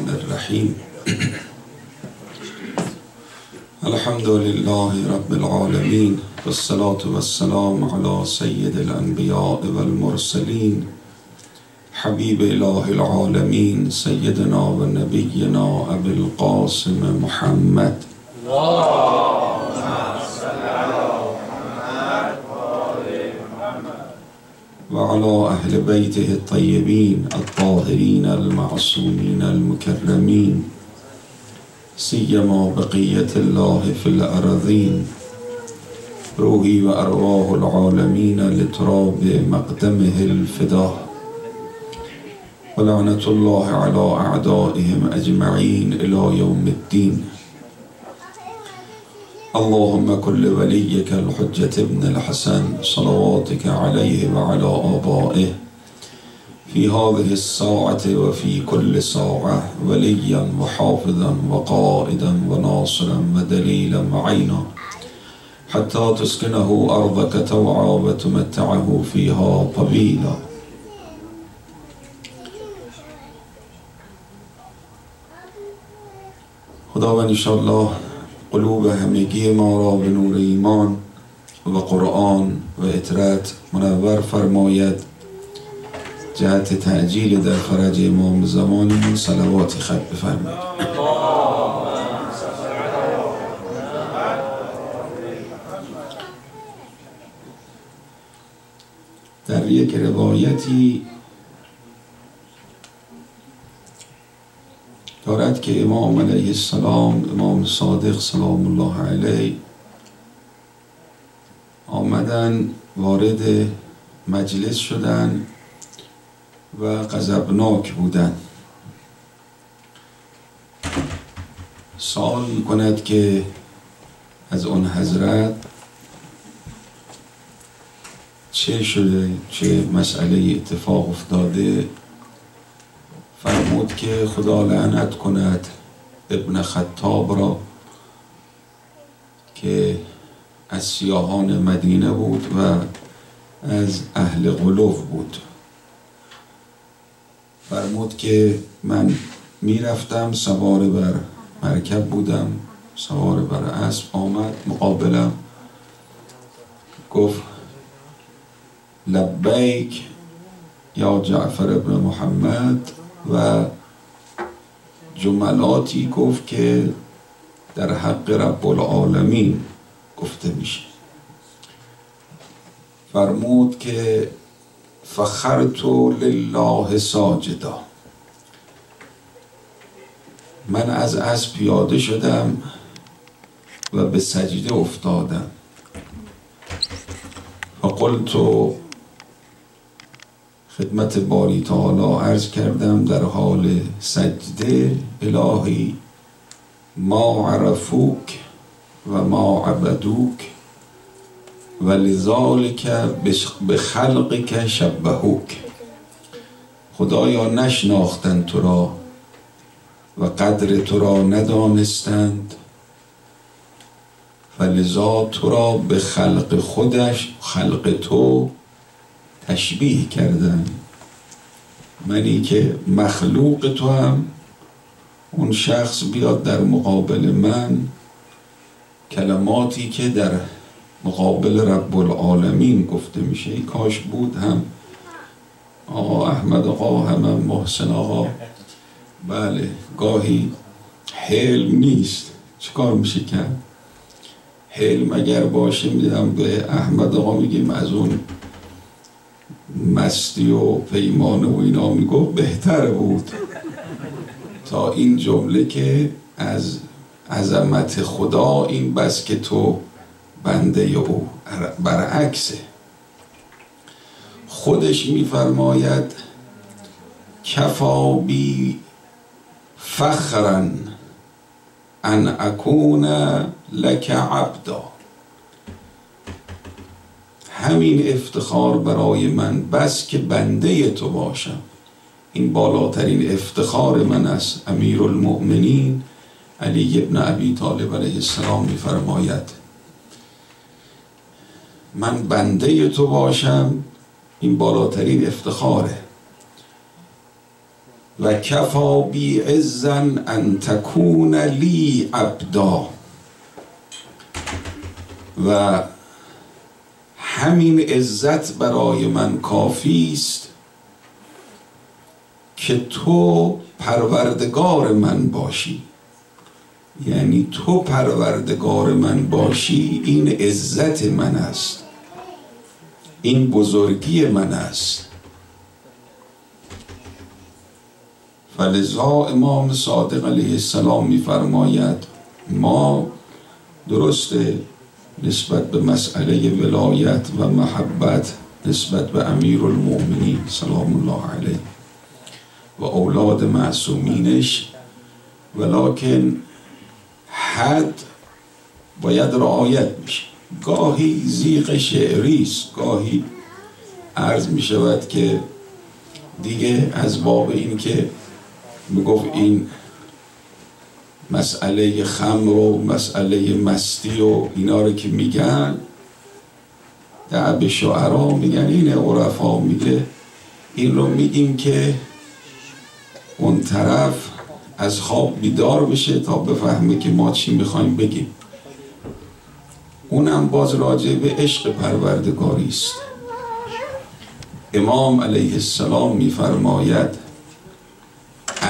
الرحيم. الحمد لله رب العالمين والصلاة والسلام على سيد الأنبياء والمرسلين حبيب إله العالمين سيدنا ونبينا أبي القاسم محمد. وعلى أهل بيته الطيبين الطاهرين المعصومين المكرمين سيما بقية الله في الأرضين روحي وأرواح العالمين لتراب مقدمه الفداء. ولعنة الله على أعدائهم أجمعين إلى يوم الدين. اللهم كل وليك الحجة ابن الحسن صلواتك عليه وعلى آبائه. في هذه الساعة وفي كل ساعة وليا وحافظا وقائدا وناصرا ودليلا وعينا حتى تسكنه أرضك توعى وتمتعه فيها طويلا خداوند انشاءالله قلوب همگی ما را به نور ایمان و قرآن و اطرت منور فرماید. جهت تعجیل در فرج امام زمانمون صلواتی خط بفرمایید. در یک روایتی دارد که امام علیه السلام امام صادق سلام الله علیه آمدن وارد مجلس شدن و غضبناک بودن. سوال می کند که از اون حضرت چه شده چه مسئله اتفاق افتاده؟ فرمود که خدا لعنت کند ابن خطاب را که از سیاهان مدینه بود و از اهل غلوف بود. فرمود که من می‌رفتم سوار بر مرکب بودم سوار بر اسب آمد مقابلم گفت لبیک یا جعفر ابن محمد؟ و جملاتی گفت که در حق رب العالمین گفته میشه. فرمود که فخرت لله ساجدا. من از از پیاده شدم و به سجده افتادم. فقلت خدمت باری تعالی عرض کردم در حال سجده الهی ما عرفوک و ما عبدوک و لذالک به خلقک شبهوک. خدایا نشناختند تو را و قدر تو را ندانستند. و لذا تو را به خلق خودش خلق تو تشبیه کردن. منی که مخلوق تو هم اون شخص بیاد در مقابل من کلماتی که در مقابل رب العالمین گفته میشه کاش بود هم آقا احمد آقا هم, محسن آقا. بله گاهی حلم نیست. چیکار میشه کرد؟ حلم اگر باشه میدم به احمد آقا میگیم از اون مستی و پیمانه و اینا می‌گفت بهتر بود. تا این جمله که از عظمت خدا این بس که تو بنده او برعکسه. خودش میفرماید کفا بی فخرا ان اکون لک عبدا. همین افتخار برای من بس که بنده تو باشم. این بالاترین افتخار من است امیر المؤمنین علی ابن ابی طالب علیه السلام میفرماید من بنده تو باشم این بالاترین افتخاره. و کفا بی عزن ان تکون لی عبدا. و همین عزت برای من کافی است که تو پروردگار من باشی. یعنی تو پروردگار من باشی این عزت من است. این بزرگی من است. فلذا امام صادق علیه السلام میفرماید ما درسته نسبت به مسئله ولایت و محبت نسبت به امیر المؤمنین سلام الله علیه. و اولاد معصومینش ولکن حد باید رعایت میشه. گاهی زیق شعری است گاهی عرض می شود که دیگه از باب این که می‌گفت این مسئله خمر و مسئله مستی و اینا رو که میگن دعب شعرا میگن این عرفا میگه. این رو میگیم که اون طرف از خواب بیدار بشه تا بفهمه که ما چی می‌خوایم بگیم. اونم باز راجع به عشق پروردگاری است. امام علیه السلام میفرماید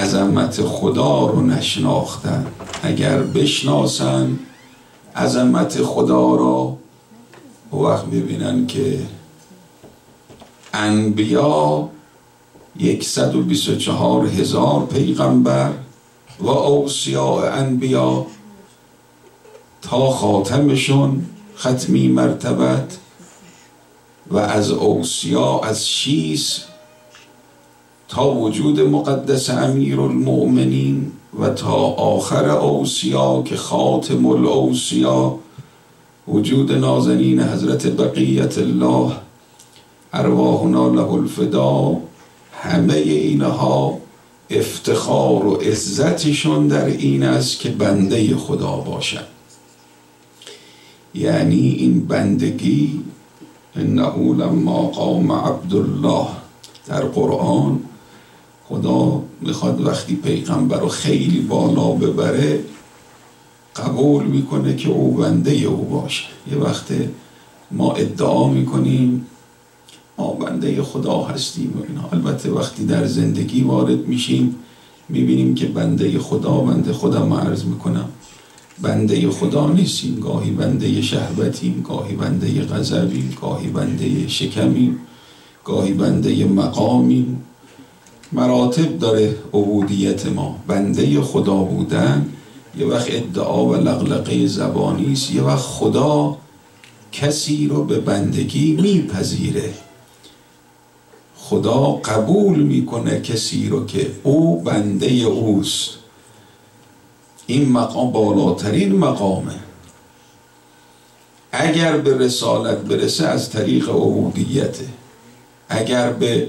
عظمت خدا رو نشناختن. اگر بشناسن عظمت خدا را وقت ببینن که انبیا یکصد و بیست و چهار هزار پیغمبر و اوسیاء انبیا تا خاتمشون ختمی مرتبت و از اوسیا از شیس تا وجود مقدس امیر المؤمنین و تا آخر اوسیا که خاتم الاوسیا وجود نازنین حضرت بقیت الله ارواحنا له الفدا همه اینها افتخار و عزتشون در این است که بنده خدا باشند. یعنی این بندگی انه لما قام عبدالله در قرآن خدا می‌خواد وقتی پیغمبر رو خیلی بالا ببره قبول می‌کنه که او بنده او باشه. یه وقت ما ادعا می‌کنیم ما بنده خدا هستیم و اینا. البته وقتی در زندگی وارد میشیم می‌بینیم که بنده خدا بنده خدا ما عرض می‌کنم. بنده خدا نیستیم گاهی بنده شهبتیم گاهی بنده غضبیم گاهی بنده شکمیم گاهی بنده مقامیم. مراتب داره عبودیت ما. بنده خدا بودن یه وقت ادعا و لغلقه زبانی است. یه وقت خدا کسی رو به بندگی میپذیره. خدا قبول می‌کنه کسی رو که او بنده اوست. این مقام بالاترین مقامه. اگر به رسالت برسه از طریق عبودیته. اگر به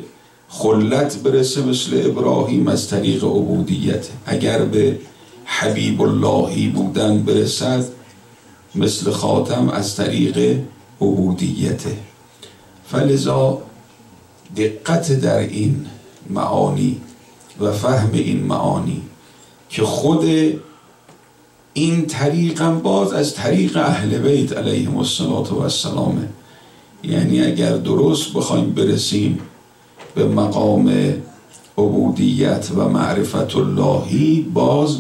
خلت برسه مثل ابراهیم از طریق عبودیت. اگر به حبیب اللهی بودن برسد مثل خاتم از طریق عبودیته فلذا دقت در این معانی و فهم این معانی که خود این طریقم باز از طریق اهل بیت علیهم السلام یعنی اگر درست بخوایم برسیم به مقام عبودیت و معرفت اللهی باز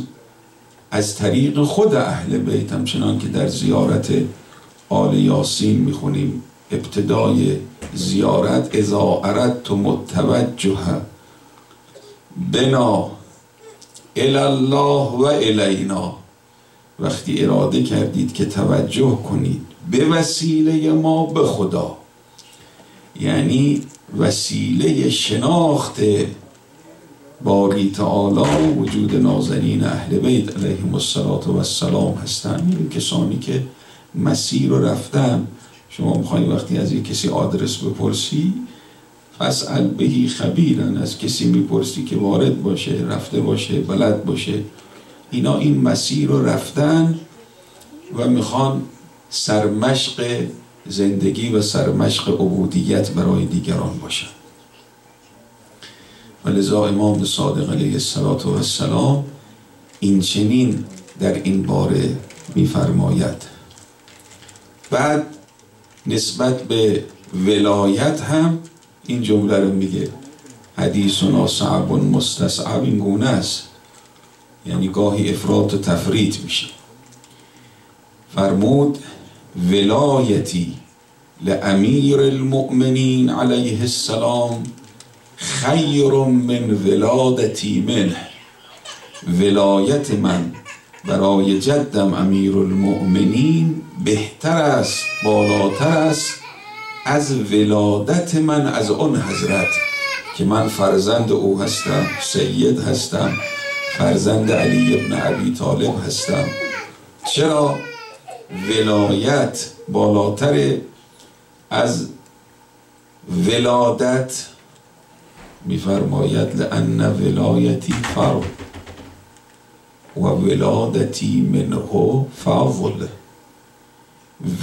از طریق خود اهل بیت همچنان که در زیارت آل یاسین می‌خونیم ابتدای زیارت ازا اردت متوجه بنا الله و الینا. وقتی اراده کردید که توجه کنید به وسیله ما به خدا. یعنی وسیله شناخت باری تعالی وجود نازنین اهل بیت علیهم السلام هستن. این کسانی که مسیر رو رفتن. شما می‌خواین وقتی از یک کسی آدرس بپرسی فسأل بهی خبیرن از کسی می‌پرسی که وارد باشه رفته باشه بلد باشه. اینا این مسیر رو رفتن و می‌خوان سرمشق زندگی و سرمشق عبودیت برای دیگران باشن و لذا امام صادق علیه السلام این چنین در این باره میفرماید. بعد نسبت به ولایت هم این جمله رو میگه. حدیثنا صعب مستصعب این گونه است. یعنی گاهی افراد و تفرید میشه. فرمود ولایتی لامیر المؤمنین علیه السلام خیر من ولادتی منه. ولایت من برای جدم امیر المؤمنین بهتر است بالاتر است از ولادت من از آن حضرت که من فرزند او هستم سید هستم فرزند علی ابن ابی طالب هستم. چرا؟ ولایت بالاتر از ولادت میفرماید لان ولایتی فرض و ولادتی منه فاضل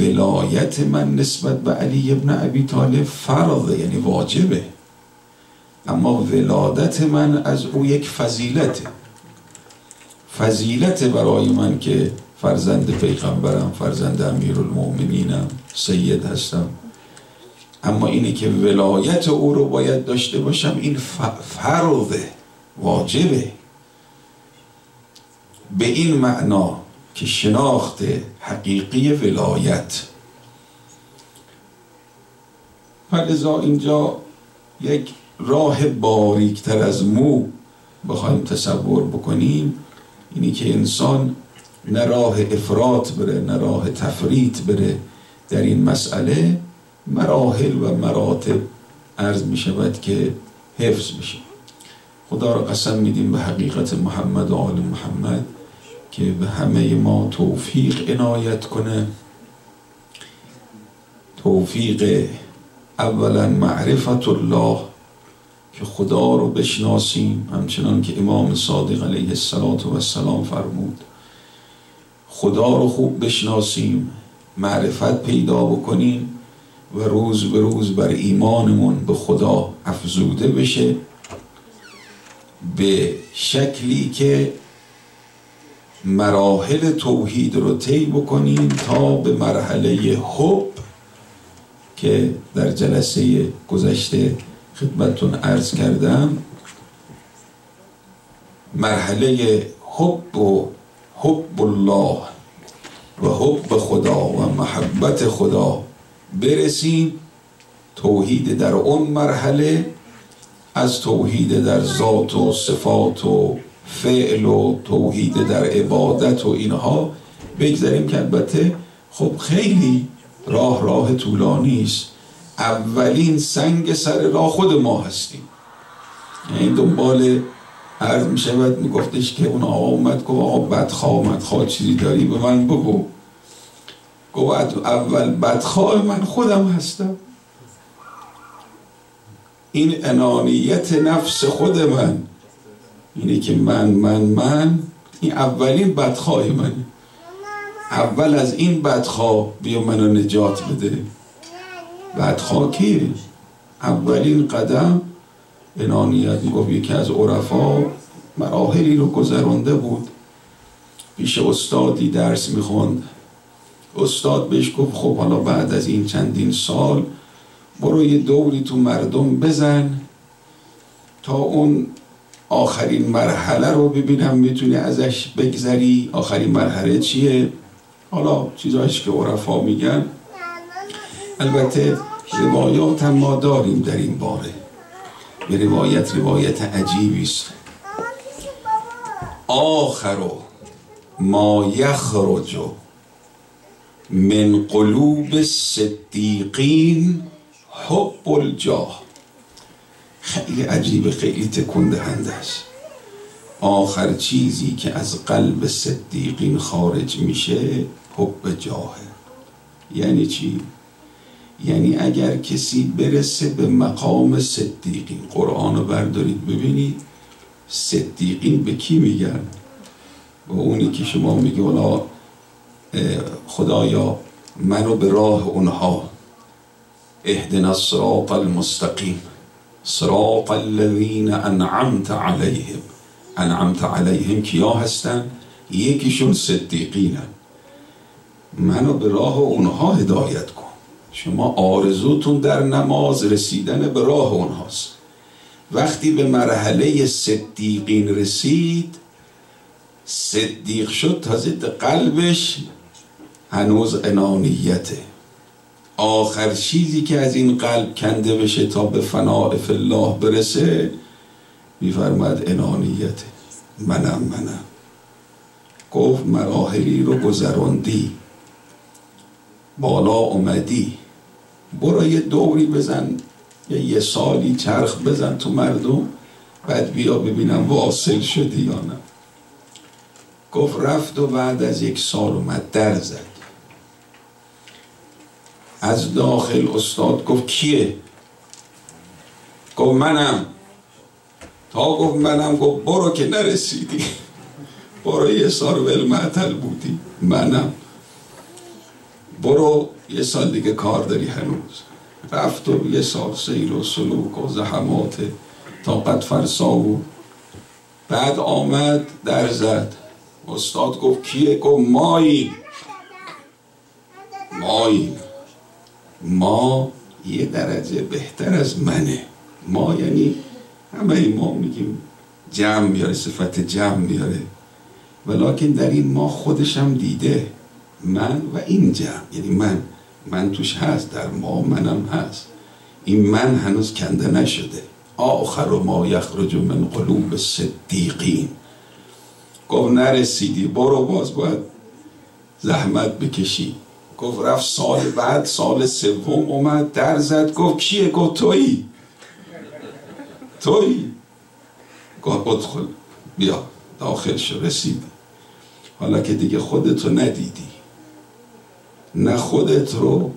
ولایت من نسبت به علی ابن ابی طالب فرض یعنی واجبه. اما ولادت من از او یک فضیلته. فضیلت برای من که فرزند پیغمبرم فرزند امیر المؤمنینم سید هستم. اما اینه که ولایت او رو باید داشته باشم این فرضه واجبه. به این معنا که شناخت حقیقی ولایت. فلذا اینجا یک راه باریکتر از مو بخوایم تصور بکنیم. اینی که انسان نه راه افراد بره نه راه تفریط بره در این مسئله. مراحل و مراتب عرض می شود که حفظ بشه. خدا را قسم میدیم به حقیقت محمد و آل محمد که به همه ما توفیق عنایت کنه. توفیق اولا معرفت الله که خدا رو بشناسیم همچنان که امام صادق علیه السلام فرمود. خدا رو خوب بشناسیم معرفت پیدا بکنیم و روز به روز بر ایمانمون به خدا افزوده بشه. به شکلی که مراحل توحید رو طی بکنیم تا به مرحله حب که در جلسه گذشته خدمتون عرض کردم. مرحله حب و حب الله و حب خدا و محبت خدا. برسیم توحید در اون مرحله از توحید در ذات و صفات و فعل و توحید در عبادت و اینها بگذاریم که البته خب خیلی راه راه طولانی است. اولین سنگ سر راه خود ما هستیم. این دنبال عرض می شود گفتش که اون آقا اومد گفت آقا بدخواه اومد خواه چیزی داری؟ به من بگو. گفت اول بدخواه من خودم هستم. این انانیت نفس خود من. اینه که من من من این اولین بدخواه منه اول از این بدخواه بیا منو نجات بده. بدخواه کیه اولین قدم انانیت گفت یکی از عرفا مراحلی رو گذرانده بود. پیش استادی درس می‌خوند استاد بهش گفت خب حالا بعد از این چندین سال برو یه دوری تو مردم بزن تا اون آخرین مرحله رو ببینم می‌تونی ازش بگذری. آخرین مرحله چیه؟ حالا چیزهایش که عرفا میگن. البته روایات هم ما داریم در این باره. به روایت روایت عجیبی است. آخر ما یخرج من قلوب صدیقین حب الجاه. خیلی عجیب خیلی تکون دهنده است. آخر چیزی که از قلب صدیقین خارج میشه حب جاهه یعنی چی؟ یعنی اگر کسی برسه به مقام صدیقین قرآن رو بردارید ببینید صدیقین به کی میگن؟ به اونی که شما میگه اونا خدایا منو به راه اونها. اهدنا الصراط المستقیم. صراط الذین انعمت علیهم. انعمت علیهم کیا هستن؟ یکیشون صدیقینن. منو به راه اونها هدایت کن. شما آرزوتون در نماز رسیدن به راه اونهاست. وقتی به مرحله صدیقین رسید صدیق شد تازه قلبش هنوز انانیته. آخر چیزی که از این قلب کنده بشه تا به فناع الله برسه میفرماد انانیته. منم منم. گفت مراحلی رو گذراندی بالا اومدی. برو یه دوری بزن یا یه سالی چرخ بزن تو مردم بعد بیا ببینم واصل شدی یا نه. گفت رفت و بعد از یک سال اومد در زد. از داخل استاد گفت کیه؟ گفت منم. تا گفت منم گفت برو که نرسیدی. برو یه سال ول معتل بودی. منم. برو یه سال دیگه کار داری هنوز. رفت و یه سال سیر و سلوک و زحمات طاقت فرسا و بعد آمد در زد. استاد گفت کیه؟ گفت مایی. مایی. ما یه درجه بهتر از منه. ما یعنی همه ما میگیم جمع میاره صفت جمع میاره. ولیکن در این ما خودشم دیده. من و این جمع. یعنی من. من توش هست در ما منم هست. این من هنوز کنده نشده. آخر ما یخرج من قلوب صدیقین. گفت نرسیدی برو باز باید زحمت بکشی. گفت رفت سال بعد سال سوم اومد در زد گفت کیه؟ گفت تویی. تویی. گفت ادخل بیا داخل شو رسیدی. حالا که دیگه خودتو ندیدی. نه خودت رو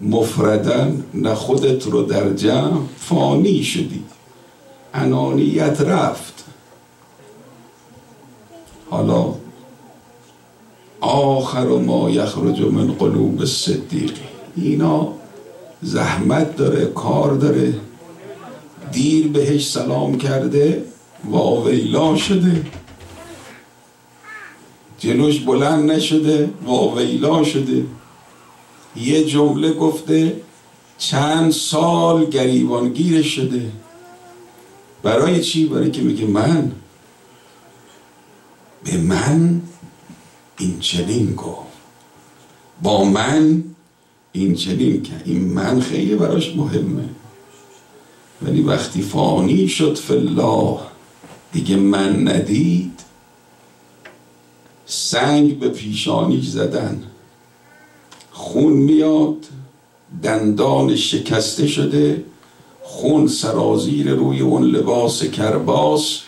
مفردن نه خودت رو در جمع فانی شدی. انانیت رفت. حالا آخر ما یخرج من قلوب صدیقی اینا زحمت داره کار داره. دیر بهش سلام کرده واویلا شده. جلوش بلند نشده واویلا شده. یه جمله گفته چند سال گریبانگیر شده. برای چی؟ برای که میگه من. به من این چنین گفت. با من این چنین که این من خیلی براش مهمه. ولی وقتی فانی شد فالله دیگه من ندید. سنگ به پیشانیش زدن. خون میاد دندان شکسته شده خون سرازیر روی اون لباس کرباس.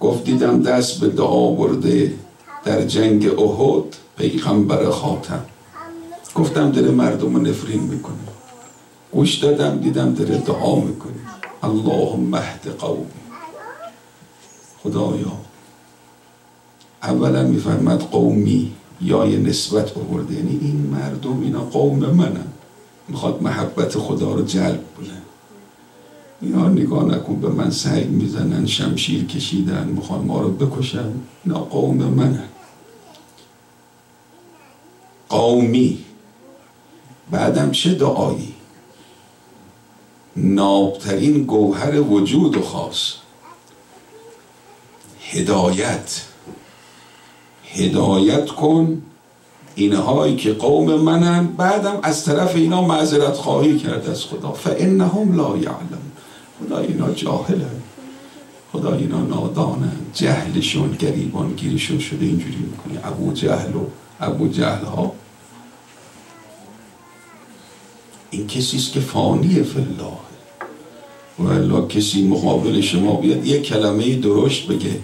گفت دیدم دست به دعا برده در جنگ احد پیغمبر خاتم. گفتم داره مردم رو نفرین می‌کنه. گوش دادم دیدم داره دعا می‌کنه. اللهم اهد قومی. خدایا. اولا میفرمد قومی یا یه نسبت آورده. یعنی این مردم اینا قوم منن. می‌خواد محبت خدا رو جلب کنه. اینا نگاه نکن به من سعی می‌زنن شمشیر کشیدن می‌خوان ما رو بکشن. اینا قوم منن. قومی. بعدم چه دعایی؟ نابترین گوهر وجود و خاص. هدایت. هدایت کن. اینهایی که قوم منن. بعدم از طرف اینا معذرت خواهی کرد از خدا. فانهم لا یعلم. خدا اینا جاهلن خدا اینا نادانن جهلشون گریبان گیرشون شده اینجوری می‌کنی ابو جهل و ابو جهل ها این کسیست که فانی فالله و الله کسی مقابل شما بیاد یه کلمه درشت بگه.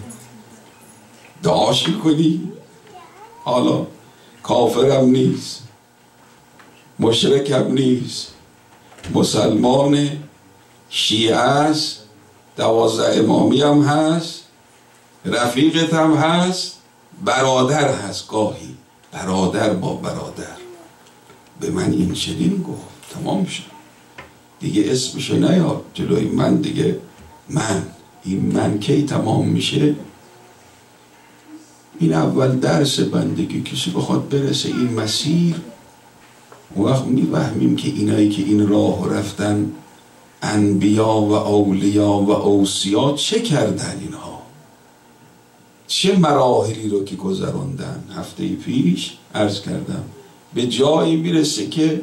دعاش کنی حالا کافرم نیست. مشرکم نیست. مسلمان شیعه است. دوازده امامی هم هست. رفیقت هم هست. برادر هست. گاهی برادر با برادر. به من این چنین گفت. تمام شد. دیگه اسمشو نیار. جلوی من دیگه من. این من کی تمام میشه؟ این اول درس بندگی کسی بخواد برسه این مسیر وقت می‌فهمیم که اینایی که این راه رفتن انبیا و اولیا و اوسیا چه کردن اینها؟ چه مراحلی رو که گذراندن هفته پیش عرض کردم به جایی می‌رسه که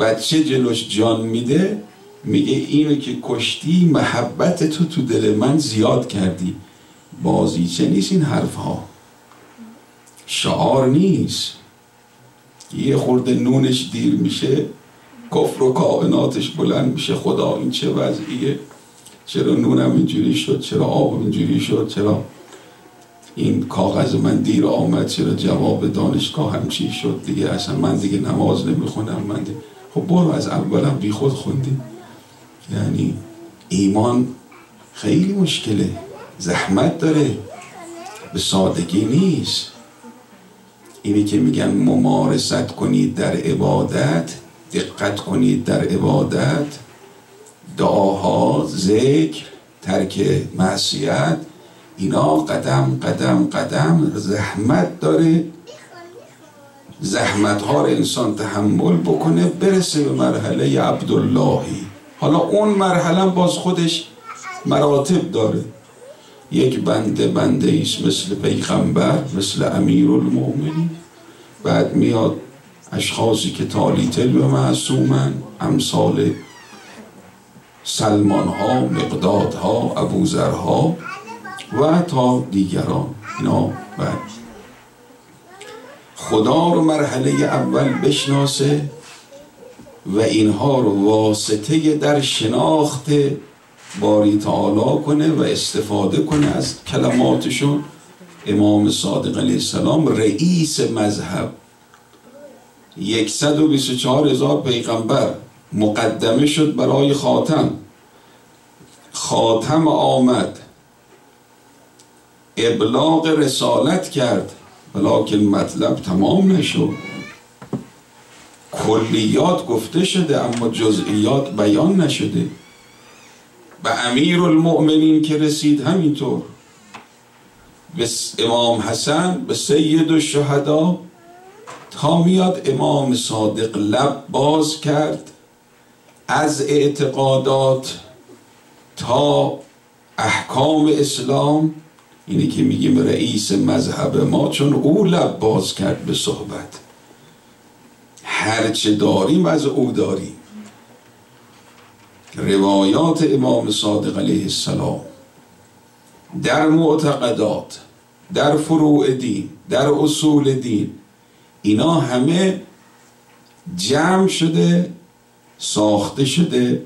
بچه جلوش جان میده میگه اینو که کشتی محبت تو تو دل من زیاد کردی. بازی چه نیست این حرف ها شعار نیست. یه خورده نونش دیر میشه کفر و کائناتش بلند میشه. خدا این چه وضعیه؟ چرا نونم اینجوری شد؟ چرا آب اینجوری شد؟ چرا این کاغذ من دیر آمد؟ چرا جواب دانشگاه همچی شد دیگه؟ اصلا من دیگه نماز نمی‌خونم. من دیگه خب برو از اولم بی خود خوندی. یعنی ایمان خیلی مشکله. زحمت داره. به سادگی نیست. اینی که میگن ممارست کنید در عبادت دقت کنید در عبادت دعاها ذکر ترک معصیت اینا قدم قدم قدم زحمت داره. زحمت ها انسان تحمل بکنه برسه به مرحله عبداللهی. حالا اون مرحله باز خودش مراتب داره. یک بنده بنده ایست مثل پیغمبر مثل امیر المؤمنین بعد میاد اشخاصی که تالیتل به معصومن امثال سلمان ها مقداد ها ابوذر ها و تا دیگران. اینا بعد. خدا رو مرحله اول بشناسه و اینها رو واسطه در شناخت باری تعالی کنه و استفاده کنه از کلماتشون امام صادق علیه السلام رئیس مذهب. 124 هزار پیغمبر مقدمه شد برای خاتم. خاتم آمد. ابلاغ رسالت کرد ولیکن مطلب تمام نشد. کلیات گفته شده اما جزئیات بیان نشده. به امیر المؤمنین که رسید همینطور. به امام حسن به سید الشهدا تا میاد امام صادق لب باز کرد از اعتقادات تا احکام اسلام. اینی که میگیم رئیس مذهب ما چون او لب باز کرد به صحبت. هرچه داریم از او داریم. روایات امام صادق علیه السلام در معتقدات در فروع دین در اصول دین اینا همه جمع شده ساخته شده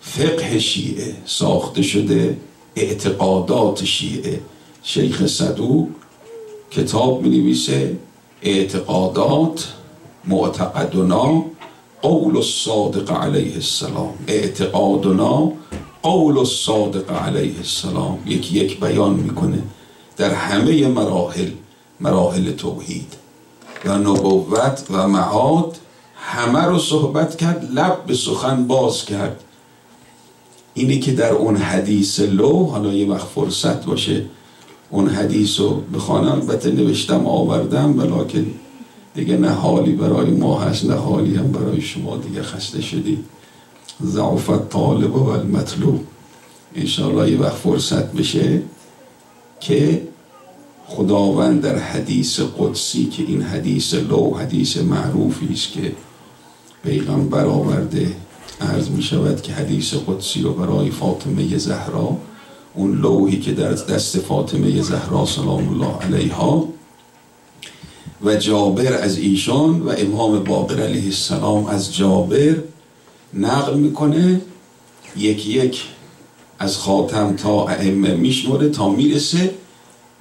فقه شیعه ساخته شده اعتقادات شیعه. شیخ صدوق کتاب می نویسه اعتقادات معتقدنا قول الصادق علیه السلام. اعتقادنا قول الصادق علیه السلام. یکی یک بیان می‌کنه در همه مراحل مراحل توحید. و نبوت و معاد همه رو صحبت کرد لب به سخن باز کرد. اینه که در اون حدیث لو حالا یه وقت فرصت باشه اون حدیث رو بخوانم. البته نوشتم آوردم ولیکن دیگه نه حالی برای ما هست نه حالی هم برای شما دیگه خسته شدید ضعفت طالب و المطلوب انشاءالله یه وقت فرصت بشه که خداوند در حدیث قدسی که این حدیث لو حدیث معروفی است که پیغمبر آورده عرض می شود که حدیث قدسی رو برای فاطمه زهرا اون لوحی که در دست فاطمه زهرا سلام الله علیها و جابر از ایشان و امام باقر علیه السلام از جابر نقل می‌کنه. یکی یک از خاتم تا ائمه میشمره تا می‌رسه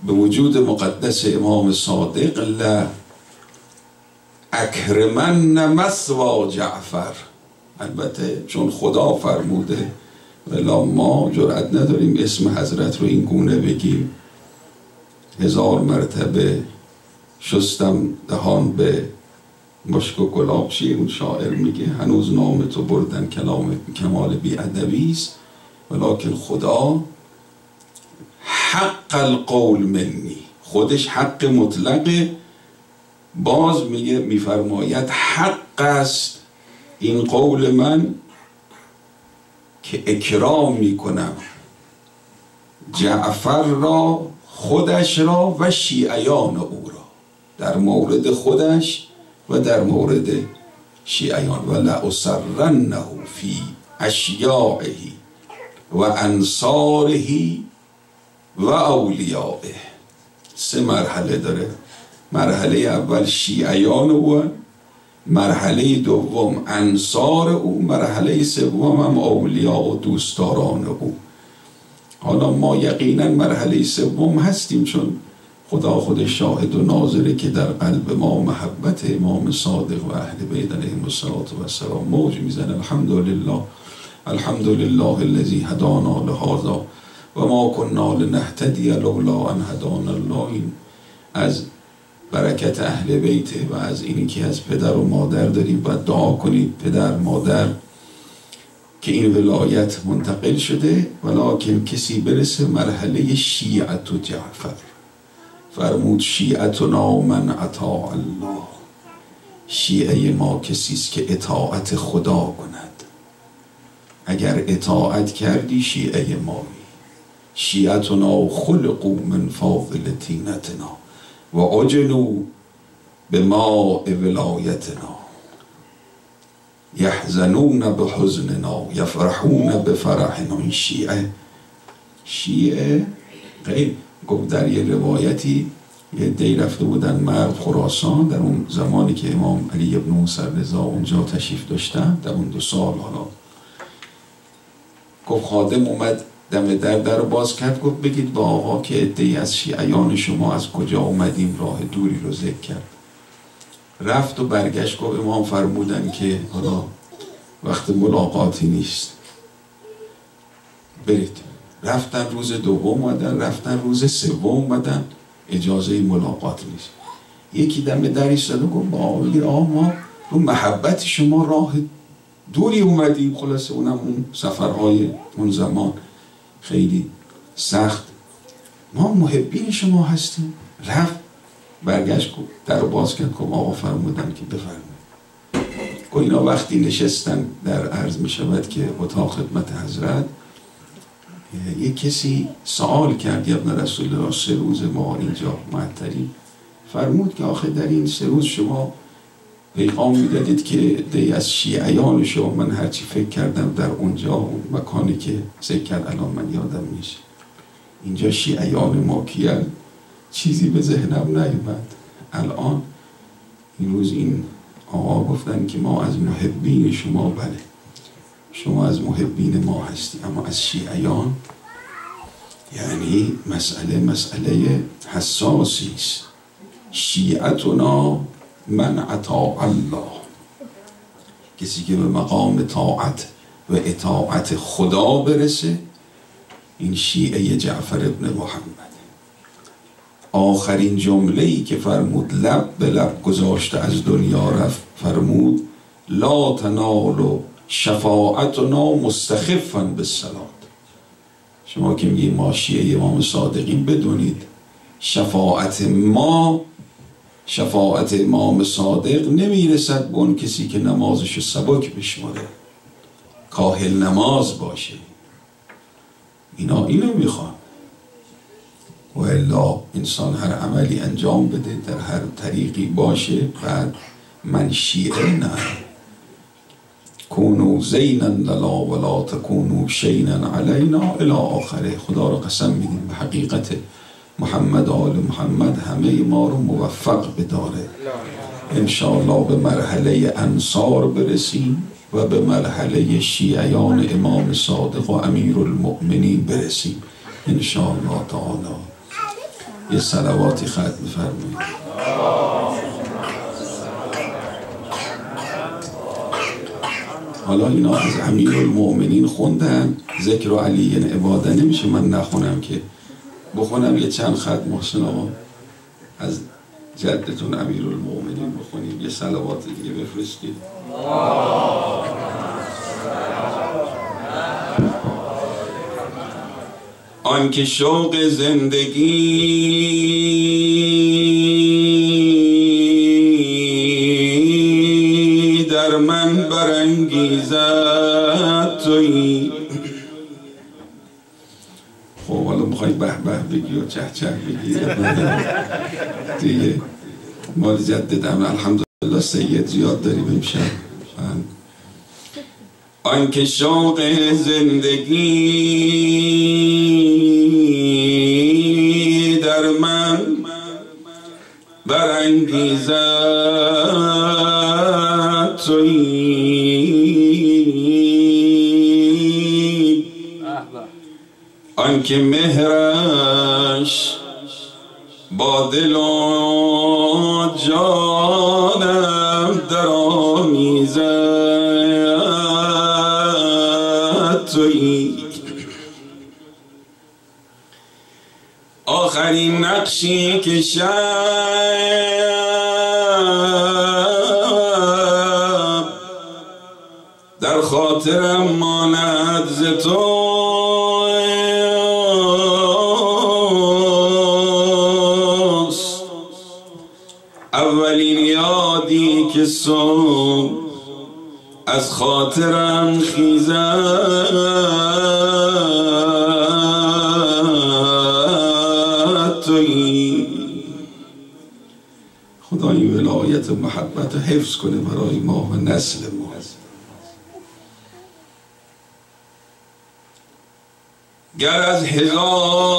به وجود مقدس امام صادق. لا اکرمن مسوا جعفر. البته چون خدا فرموده ولا ما جرأت نداریم اسم حضرت رو این گونه بگیم. هزار مرتبه شستم دهان به مشک و گلاب. اون شاعر میگه هنوز نام تو بردن کلام کمال بی است ولیکن خدا حق القول منی. خودش حق مطلقه. باز میگه میفرماید حق است این قول من که اکرام می‌کنم. جعفر را خودش را و شیعیان او را. در مورد خودش و در مورد شیعیان. و لأسرنه فی اشیاعه و انصاره و اولیائه سه مرحله داره. مرحله اول شیعیان او مرحله دوم انصار او مرحله سوم هم اولیاء و دوستداران او. حالا ما یقینا مرحله سوم هستیم چون خدا خود شاهد و ناظره که در قلب ما محبت امام صادق و اهل بیت علیهم السلام موج می‌زنه. الحمدلله. الحمدلله الذي هدانا لهذا و ما كنا لنهتدی لولا ان هدانا الله. این از برکت اهل بیته و از اینی که از پدر و مادر داریم و دعا کنید پدر مادر که این ولایت منتقل شده ولیکن کسی برسه مرحله شیعت و جعفر. فرمود شیعتنا من اطاع الله. شیعه ما کسی است که اطاعت خدا کند. اگر اطاعت کردی شیعه مایی شیعتنا خلقو من فاضل تینتنا و اجلو به ما ولایتنا. یحزنون به حزننا یفرحون به فرحنا این شیعه؟ شیعه گفت در یه روایتی یه دی رفته بودن مرد خراسان در اون زمانی که امام علی ابن رضا اونجا تشریف داشتن در اون دو سال حالا. گفت خادم اومد دم در در باز کرد گفت بگید با آقا که ادهی از شیعیان شما از کجا اومدیم راه دوری رو ذکر کرد. رفت و برگشت گفت امام فرمودن که حالا وقت ملاقاتی نیست. برید. رفتن روز دوم اومدن رفتن روز سوم اومدن. اجازه ملاقات نیست. یکی دم در ایستاد و گفت با ما رو محبت شما راه دوری اومدیم. خلاصه اونم اون سفرهای اون زمان خیلی سخت. ما محبین شما هستیم. رفت برگشت در باز کرد که آقا فرمودن که بفرمایید. گو اینا وقتی نشستن در عرض می شود که اتاق خدمت حضرت یک کسی سوال کرد ابن رسول الله سه روز ما اینجا معطلی فرمود که آخه در این سه روز شما پیغام می‌دادید که دی از شیعیان شما من هرچی فکر کردم در اونجا اون مکانی که ذکر کرد الان من یادم میشه اینجا شیعیان ما کیل چیزی به ذهنم نیومد. الان این روز این آقا گفتن که ما از محبین شما بله. شما از محبین ما هستی اما از شیعیان؟ یعنی مسئله مسئله حساسی است. شیعتنا من اطاع الله. کسی که به مقام طاعت و اطاعت خدا برسه این شیعه جعفر ابن محمد. آخرین جمله ای که فرمود لب به لب گذاشته از دنیا رفت فرمود لا تنال شفاعتنا مستخفا به شما که میگی ما شیعه امام صادقین بدونید شفاعت ما شفاعت امام صادق نمی‌رسد به اون کسی که نمازش سبک بشماره. کاهل نماز باشه. اینا اینو می‌خوان. و الا انسان هر عملی انجام بده در هر طریقی باشه بعد من شیعه نه. کونو زینا للا ولا تکونو شینا علینا الى آخره خدا رو قسم میدیم به حقیقت محمد آل محمد همه ما رو موفق بداره. انشاءالله به مرحله انصار برسیم و به مرحله شیعیان امام صادق و امیر المؤمنین برسیم. انشاءالله تعالی. یه سلواتی ختم فرمایید حالا اینا از امیر المؤمنین خوندن؟ ذکر و علی عباده نمیشه؟ من نخونم که. بخونم یه چند خط محسن آقا. از جدتون امیر المؤمنین بخونیم. یه سلوات دیگه بفرستید. آنکه شوق زندگی بگی و چه چه بگی دیگه مال جددم الحمدلله سید زیاد داریم امشب. آنکه شوق زندگی در من برانگیزد. تویی. آنکه مهرش با دل و جانم در آمیزد تویی. آخرین نقشی که در خاطرم ماند ز توست از خاطرم خیزد. تویی خدا این ولایت محبت حفظ کنه برای ما و نسل ما. گر از هزار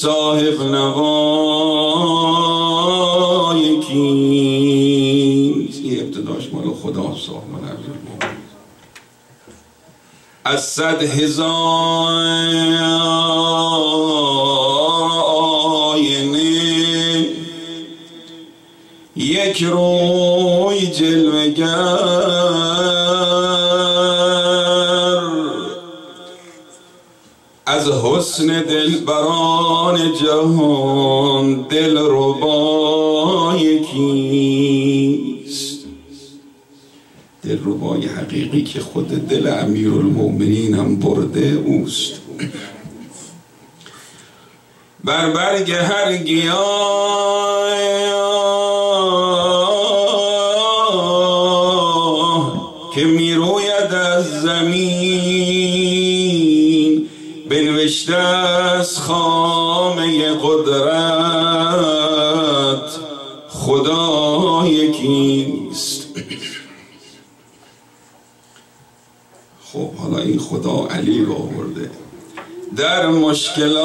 صاحب نوای کیست؟ ابتداش مال خدا عبدالمومن از صد هزار آینه یک روی جلوگر حسن دلبران جهان دل ربای کیست دل ربای حقیقی که خود دل امیر المؤمنین هم برده اوست. بر برگ هر گیاه از خامه قدرت خدا یکیست. خب حالا این خدا علی رو آورده. در مشکلات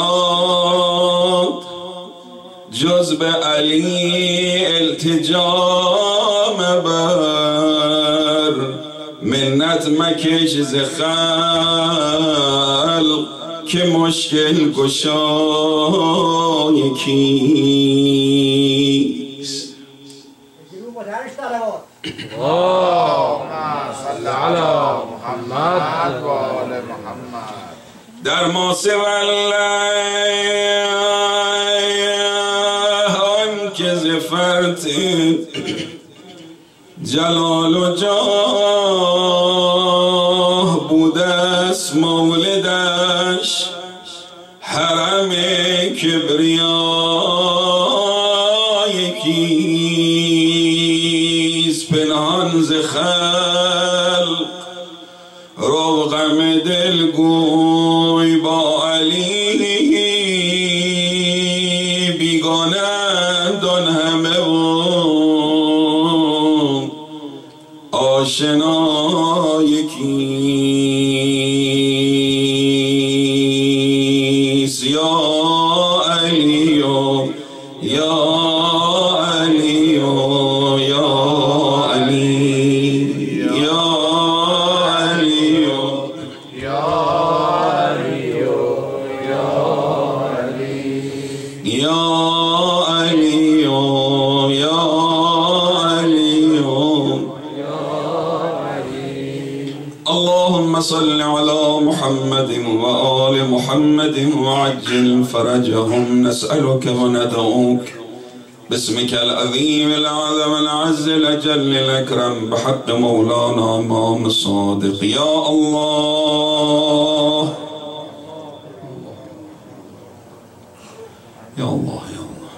جز به علی التجا مبر منت مکش ز خلق. که مشکل گشای کیست؟ على محمد و در آن که زفرت جلال و جاه بوده است مولدش حرم کبریای باسمك العظيم الأعظم العز الأجل الأكرم بحق مولانا إمام الصادق. يا الله. يا الله يا الله.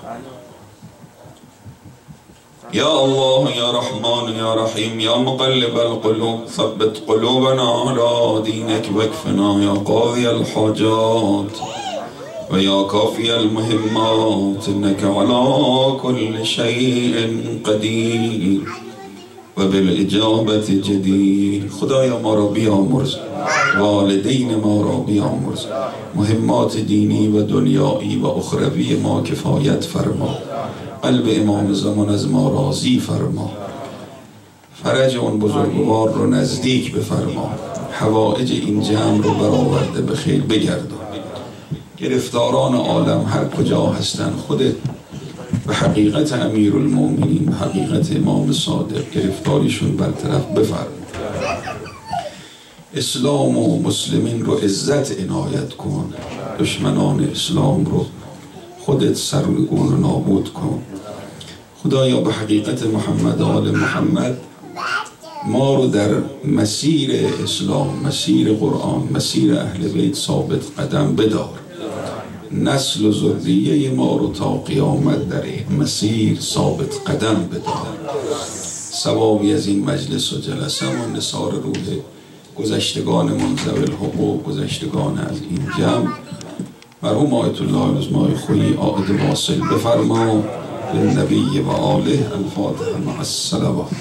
يا الله يا رحمن يا رحيم يا مقلب القلوب ثبت قلوبنا على دينك واكفنا يا قاضي الحاجات. ويا كافي المهمات إنك على كل شيء قدير. وبالإجابة جدير. خدایا ما را بیامرز والدین ما را بیامرز مهمات دینی و دنیایی و اخروی ما کفایت فرما. قلب امام زمان از ما راضی فرما. فرج اون بزرگوار رو نزدیک بفرما. حوائج این جمع رو برآورده به خیر بگردان. گرفتاران عالم هر کجا هستن خودت به حقیقت امیر المومنین به حقیقت امام صادق گرفتاریشون برطرف بفرما اسلام و مسلمین رو عزت عنایت کن دشمنان اسلام رو خودت سرنگون و نابود کن. خدایا به حقیقت محمد آل محمد ما رو در مسیر اسلام مسیر قرآن مسیر اهل بیت ثابت قدم بدار. نسل و ذریه ما رو تا قیامت در مسیر ثابت قدم بدار ثوابی از این مجلس و جلسه و نصار روح گذشتگان منزوی الحقوق گذشتگان از این جمع. مرحوم آیت الله رزمای خویی عائد واصل بفرما للنبی و آله الفاتحه مع الصلوات